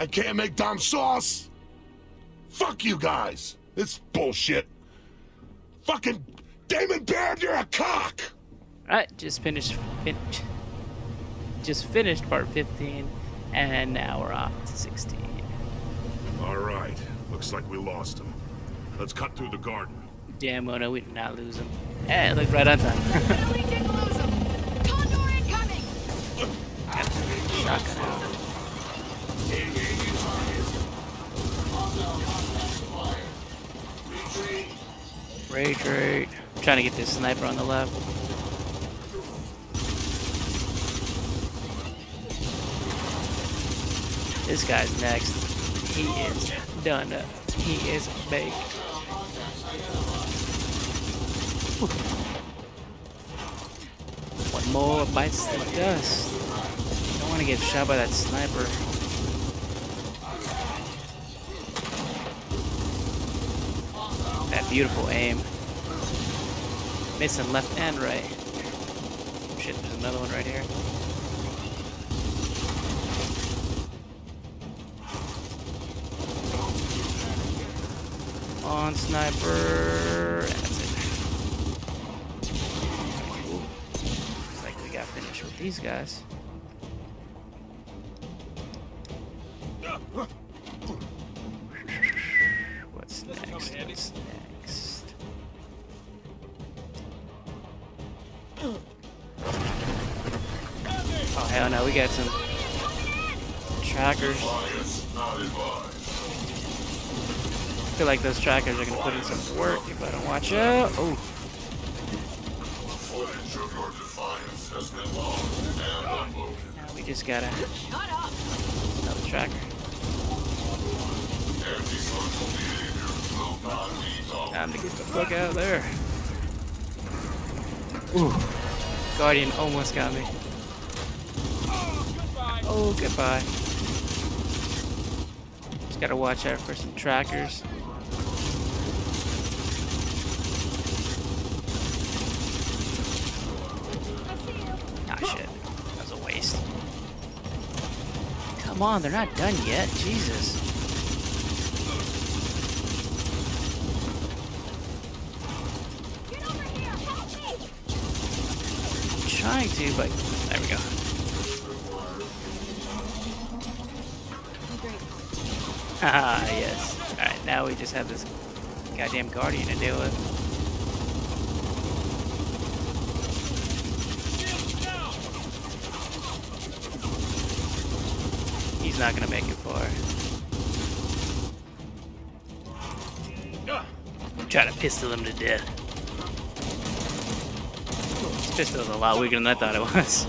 I can't make Dom sauce. Fuck you guys. It's bullshit. Fucking Damon Baird, you're a cock. Alright, just finished. Fin just finished part 15, and now we're off to 16. All right. Looks like we lost him. Let's cut through the garden. Damn, Mona, we did not lose him. Hey, look right on time. we didn't lose him. Condor incoming. Shotgun Rage, rage. I'm trying to get this sniper on the left. This guy's next. He is done. He is baked. One more bites the dust. Don't want to get shot by that sniper. That beautiful aim. Missing left and right. Shit, there's another one right here. On sniper. That's it. Ooh. Looks like we got finished with these guys. Oh hell no, we got some trackers. I feel like those trackers are gonna put in some work if I don't watch out. Oh, now we just gotta another tracker. Time to get the fuck out of there. Ooh. Guardian almost got me. Oh, goodbye. Just gotta watch out for some trackers. Ah, shit. That was a waste. Come on, they're not done yet. Jesus. Get over here. Help me. I'm trying to, but there we go. Ah, yes. Alright, now we just have this goddamn guardian to deal with. He's not gonna make it far. Try to pistol him to death. This is a lot weaker than I thought it was.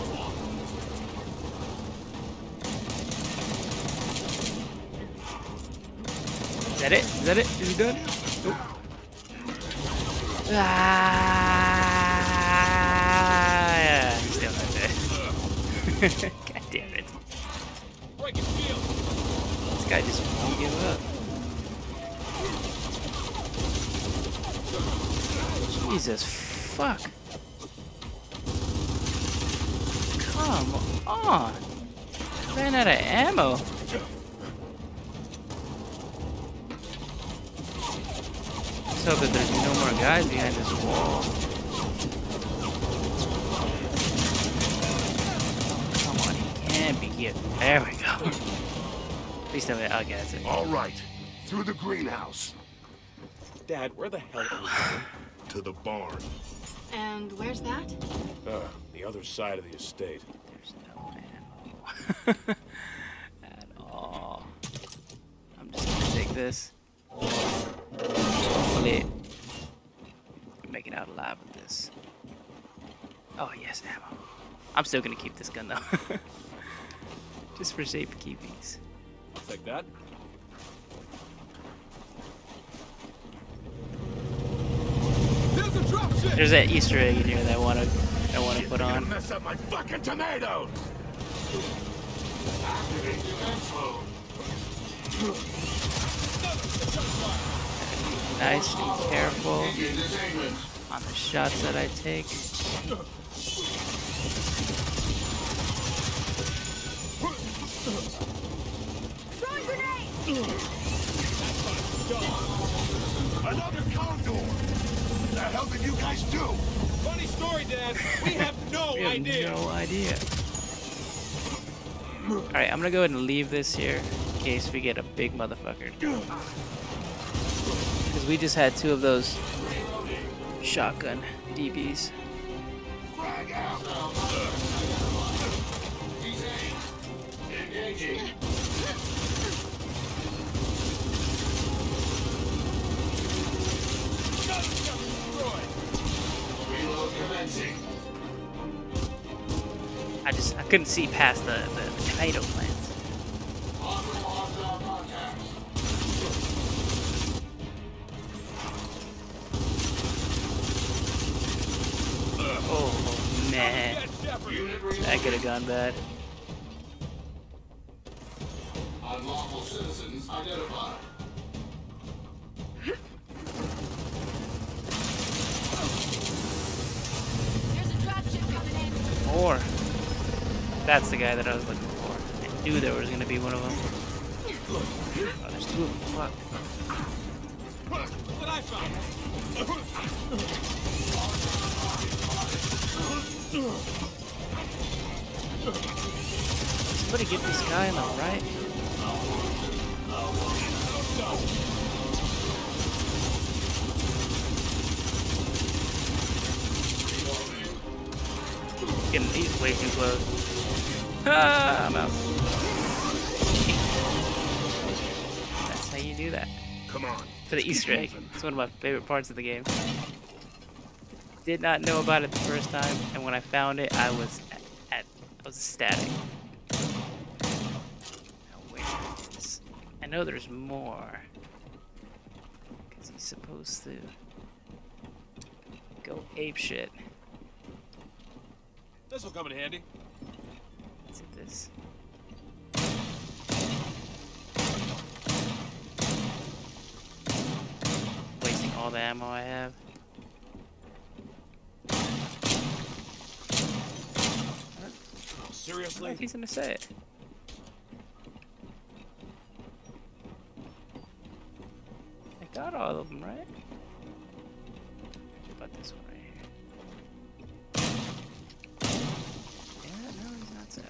Is that it? Is that it? Is he done? Nope. Ah, yeah, still not dead. God damn it. This guy just won't give up. Jesus fuck. Oh, come on. Ran out of ammo. Let's hope that there's no more guys behind this wall. Oh, come on, he can't be here. There we go. Please tell me. Okay, that's it. All right. Through the greenhouse. Dad, where the hell are we? To the barn. And where's that? Uh, the other side of the estate. There's no ammo. At all. I'm just gonna take this. Hopefully, make it out alive with this. Oh yes, ammo. I'm still gonna keep this gun though. just for safekeepings. I'll take that. There's that Easter egg in here that I wanna I wanna put on. mess up my fucking. Nice, and careful on the shots that I take. Throwing Another condor! What the hell did you guys do? Funny story, Dad. We have no We have idea. no idea. Alright, I'm gonna go ahead and leave this here in case we get a big motherfucker. Because we just had two of those shotgun DBs. Couldn't see past the, the, the tomato plants. Oh man, that could have gone bad. Unlawful citizens identified. That's the guy that I was looking for. I knew there was gonna be one of them. Oh, there's two of them. Fuck. Somebody get this guy on the right. Getting he's way too close. Ah, I'm out. That's how you do that. Come on. For the Easter egg. It's one of my favorite parts of the game. Did not know about it the first time, and when I found it, I was at, at I was ecstatic. Where is- I know there's more. Because he's supposed to go ape shit. This will come in handy. Let's hit this. Wasting all the ammo I have. Seriously? He's gonna say it. I got all of them, right?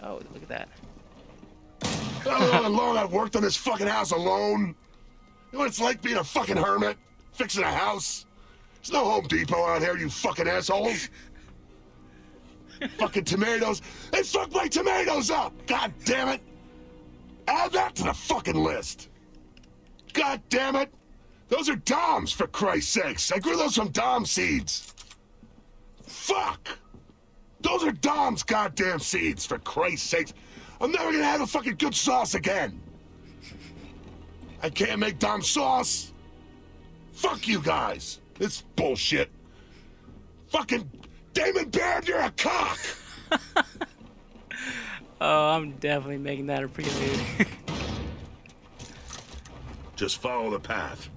Oh, look at that. How long I've worked on this fucking house alone? You know what it's like being a fucking hermit? Fixing a house? There's no Home Depot out here, you fucking assholes. fucking tomatoes. They fucked my tomatoes up! God damn it! Add that to the fucking list. God damn it! Those are Doms, for Christ's sakes. I grew those from Dom seeds. Fuck! Those are Dom's goddamn seeds, for Christ's sakes. I'm never gonna have a fucking good sauce again. I can't make Dom sauce. Fuck you guys. It's bullshit. Fucking Damon Baird, you're a cock. Oh, I'm definitely making that a prelude. Just follow the path.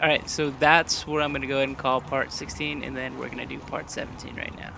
Alright, so that's what I'm gonna go ahead and call part 16, and then we're gonna do part 17 right now.